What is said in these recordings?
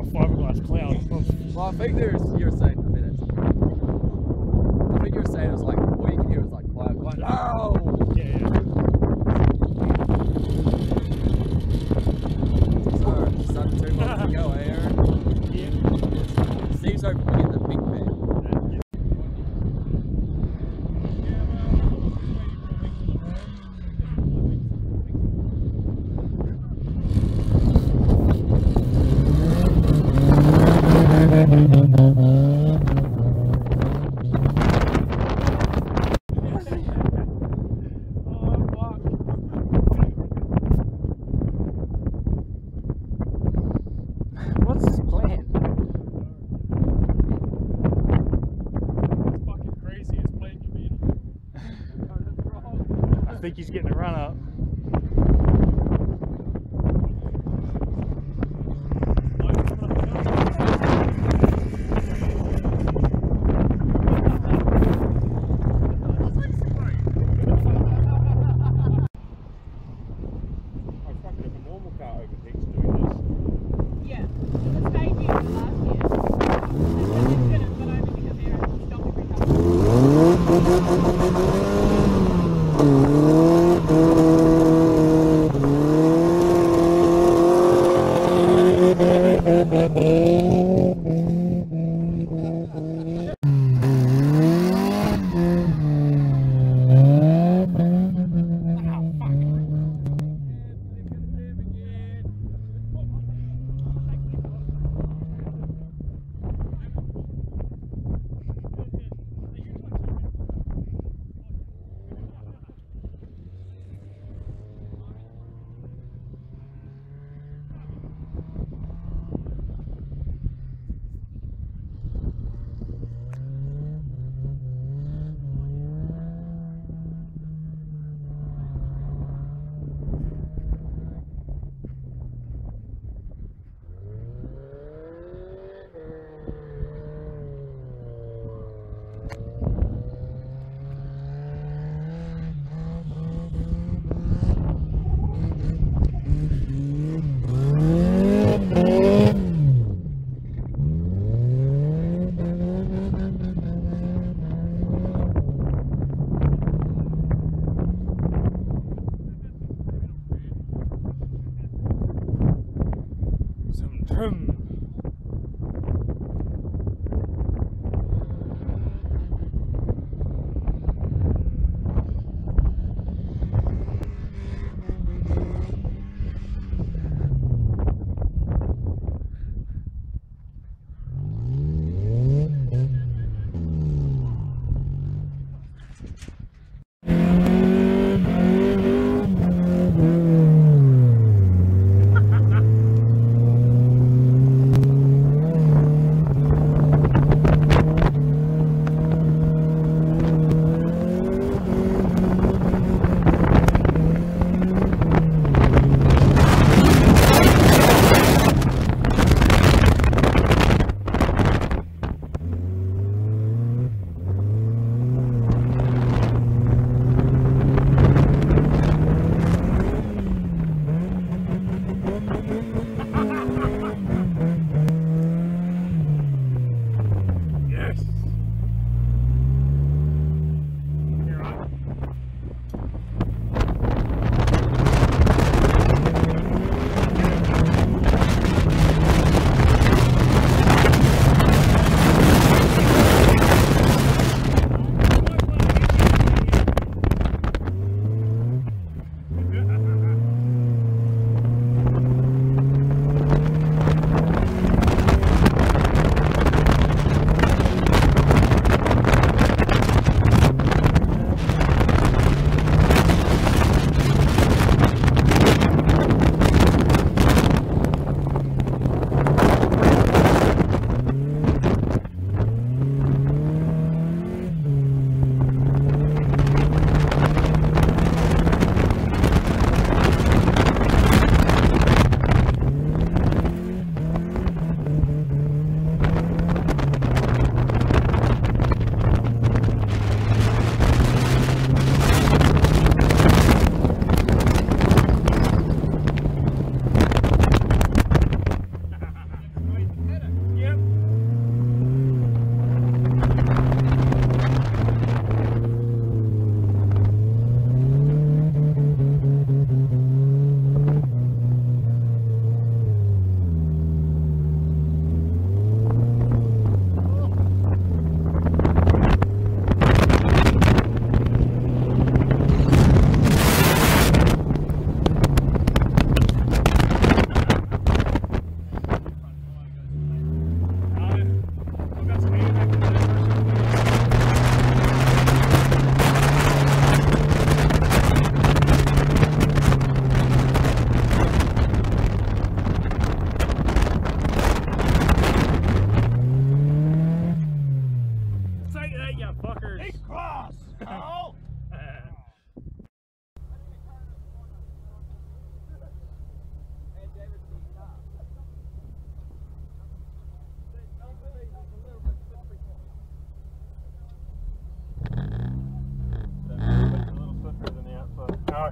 a fiberglass cloud. Well, I think there's, you were saying, I mean, that's, I think you were saying it was like, all you can hear was like quiet, quiet, no! yeah, yeah. So, starting two months to go, eh, Aaron? yeah. Think he's getting a run up. Bye-bye. Some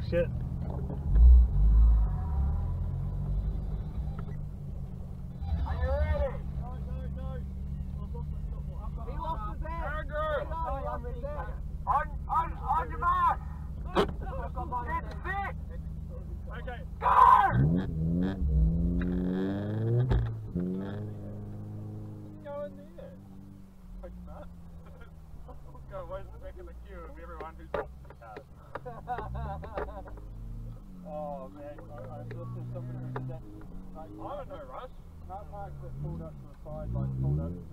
trim. shit. Go away to the back of the queue of everyone who's off the car. Oh man, I, I somebody who did that. Like, I don't know, Russ. car park that pulled up to the side, like pulled up to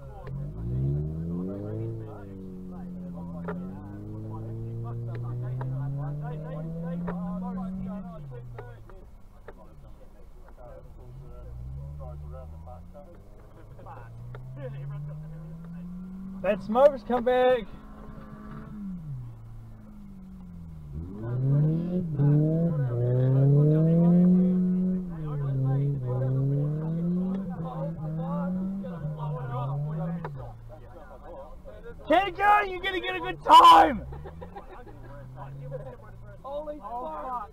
That smoke's come back. You're gonna get a good time. Holy fuck!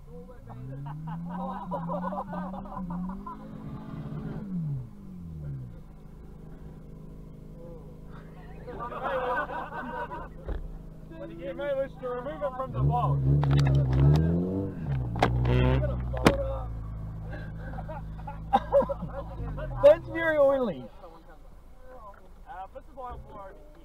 You get managed to remove it from the vault. That's very oily. Uh, put the oil more over here.